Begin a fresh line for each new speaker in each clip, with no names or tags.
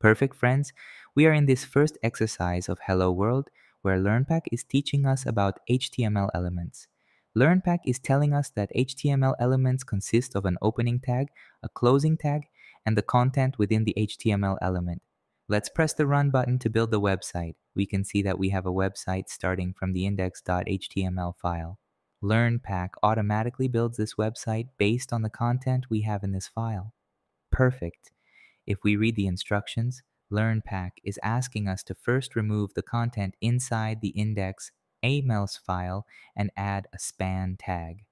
Perfect friends, we are in this first exercise of Hello World where LearnPack is teaching us about HTML elements. LearnPack is telling us that HTML elements consist of an opening tag, a closing tag, and the content within the HTML element. Let's press the Run button to build the website. We can see that we have a website starting from the index.html file. LearnPack automatically builds this website based on the content we have in this file. Perfect. If we read the instructions, LearnPack is asking us to first remove the content inside the index AMELS file and add a span tag.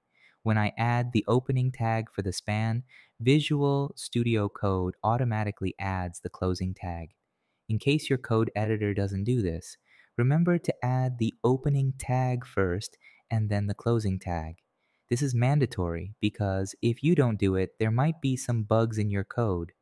When I add the opening tag for the span, Visual Studio Code automatically adds the closing tag. In case your code editor doesn't do this, remember to add the opening tag first and then the closing tag. This is mandatory because if you don't do it, there might be some bugs in your code.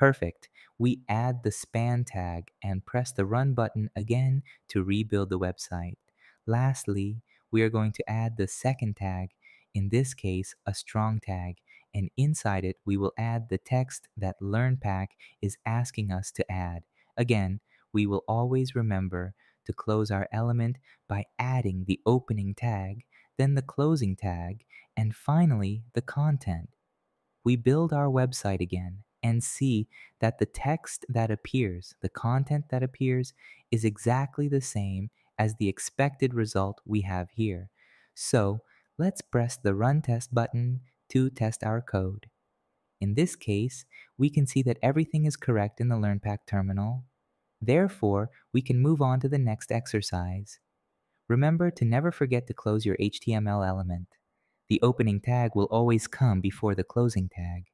Perfect. We add the span tag and press the run button again to rebuild the website. Lastly, we are going to add the second tag, in this case, a strong tag, and inside it, we will add the text that LearnPack is asking us to add. Again, we will always remember to close our element by adding the opening tag, then the closing tag, and finally the content. We build our website again and see that the text that appears, the content that appears, is exactly the same as the expected result we have here. So let's press the Run Test button to test our code. In this case, we can see that everything is correct in the LearnPack terminal. Therefore, we can move on to the next exercise. Remember to never forget to close your HTML element. The opening tag will always come before the closing tag.